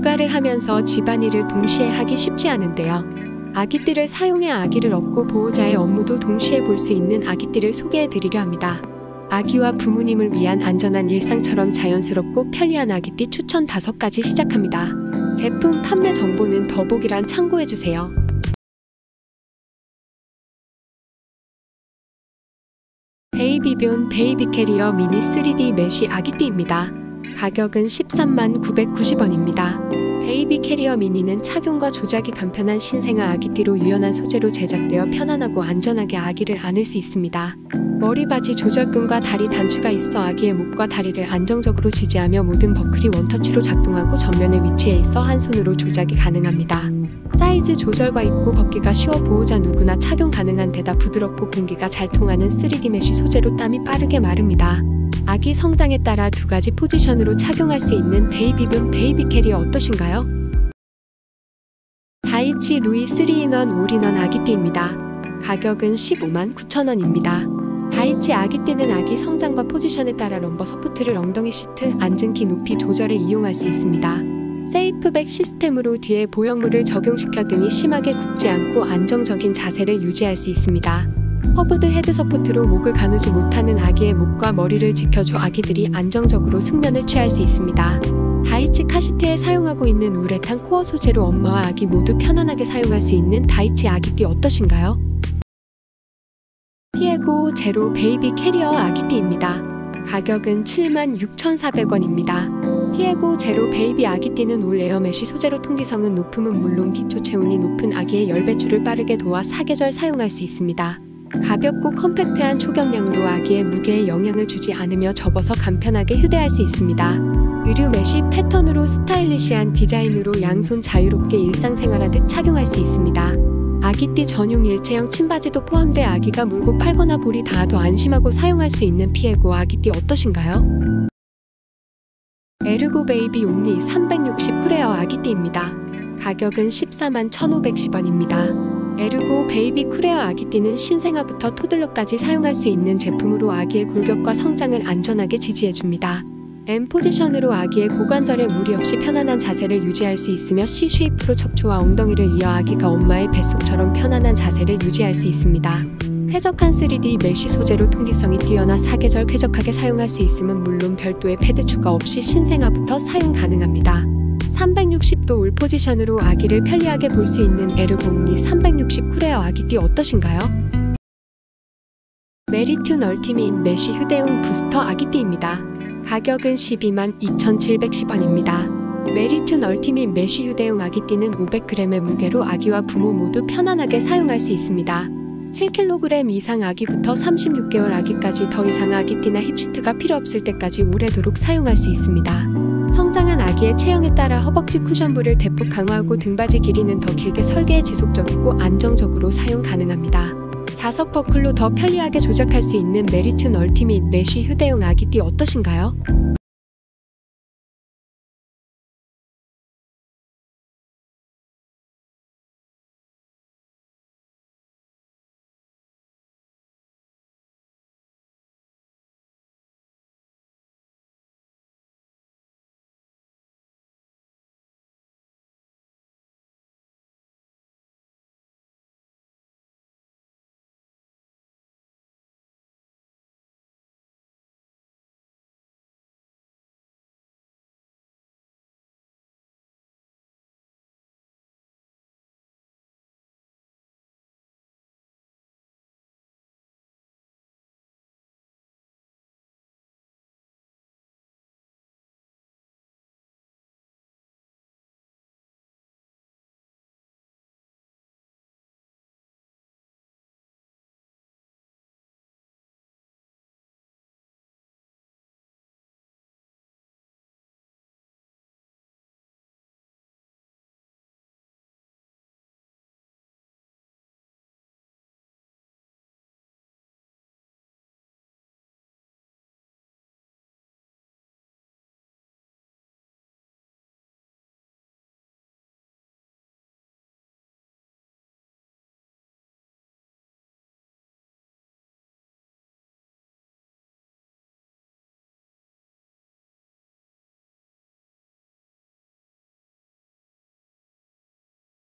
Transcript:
육아를 하면서 집안일을 동시에 하기 쉽지 않은데요. 아기띠를 사용해 아기를 업고 보호자의 업무도 동시에 볼 수 있는 아기띠를 소개해 드리려 합니다. 아기와 부모님을 위한 안전한 일상처럼 자연스럽고 편리한 아기띠 추천 5가지 시작합니다. 제품 판매 정보는 더보기란 참고해 주세요. 베이비뵨 베이비 캐리어 미니 3D 메쉬 아기띠입니다. 가격은 13만 990원입니다. 베이비 캐리어 미니는 착용과 조작이 간편한 신생아 아기띠로 유연한 소재로 제작되어 편안하고 안전하게 아기를 안을 수 있습니다. 머리받이 조절끈과 다리 단추가 있어 아기의 목과 다리를 안정적으로 지지하며 모든 버클이 원터치로 작동하고 전면에 위치해 있어 한 손으로 조작이 가능합니다. 사이즈 조절과 입고 벗기가 쉬워 보호자 누구나 착용 가능한 데다 부드럽고 공기가 잘 통하는 3D 메쉬 소재로 땀이 빠르게 마릅니다. 아기 성장에 따라 두 가지 포지션으로 착용할 수 있는 베이비뵨 베이비 캐리어 어떠신가요? 다이치 루이 3 in one all-in-one 아기띠입니다. 가격은 15만 9천원입니다. 다이치 아기띠는 아기 성장과 포지션에 따라 lumbar support를 엉덩이 시트, 앉은 키 높이 조절해 이용할 수 있습니다. safe back 시스템으로 뒤에 보형물을 적용시켜 등이 심하게 굽지 않고 안정적인 자세를 유지할 수 있습니다. curved head support로 목을 가누지 못하는 아기의 목과 머리를 지켜줘 아기들이 안정적으로 숙면을 취할 수 있습니다. 다이치 카시트에 사용하고 있는 우레탄 코어 소재로 엄마와 아기 모두 편안하게 사용할 수 있는 다이치 아기띠 어떠신가요? 티에고 제로 베이비 캐리어 아기띠입니다. 가격은 76,400원입니다. 티에고 제로 베이비 아기띠는 all air mesh 소재로 통기성은 높음은 물론 기초 체온이 높은 아기의 열 배출을 빠르게 도와 사계절 사용할 수 있습니다. 가볍고 컴팩트한 초경량으로 아기의 무게에 영향을 주지 않으며 접어서 간편하게 휴대할 수 있습니다. 의류 메쉬 패턴으로 스타일리시한 디자인으로 양손 자유롭게 일상생활하듯 착용할 수 있습니다. 아기띠 전용 일체형 침받이도 포함돼 아기가 물고 빨거나 볼이 닿아도 안심하고 사용할 수 있는 티에고 아기띠 어떠신가요? 에르고 베이비 옴니 360 쿨에어 아기띠입니다. 가격은 14만 1,510원입니다. 에르고 베이비 쿨에어 아기띠는 신생아부터 toddler까지 사용할 수 있는 제품으로 아기의 골격과 성장을 안전하게 지지해줍니다. M 포지션으로 아기의 고관절에 무리 없이 편안한 자세를 유지할 수 있으며 C shape로 척추와 엉덩이를 이어 아기가 엄마의 뱃속처럼 편안한 자세를 유지할 수 있습니다. 쾌적한 3D 메쉬 소재로 통기성이 뛰어나 사계절 쾌적하게 사용할 수 있음은 물론 별도의 패드 추가 없이 신생아부터 사용 가능합니다. 360도 all position으로 아기를 편리하게 볼 수 있는 에르고옴니 360 쿨에어 아기띠 어떠신가요? 메리튠 얼티밋 메쉬 휴대용 부스터 아기띠입니다. 가격은 12만 2,710원입니다. 메리튠 얼티밋 메쉬 휴대용 아기띠는 500g의 무게로 아기와 부모 모두 편안하게 사용할 수 있습니다. 7kg 이상 아기부터 36개월 아기까지 더 이상 아기띠나 힙시트가 필요 없을 때까지 오래도록 사용할 수 있습니다. 성장 한 아기의 체형에 따라 허벅지 쿠션부를 대폭 강화하고 등받이 길이는 더 길게 설계해 지속적이고 안정적으로 사용 가능합니다. 자석 버클로 더 편리하게 조작할 수 있는 메리튠 Ultimate Mesh 휴대용 아기띠 어떠신가요?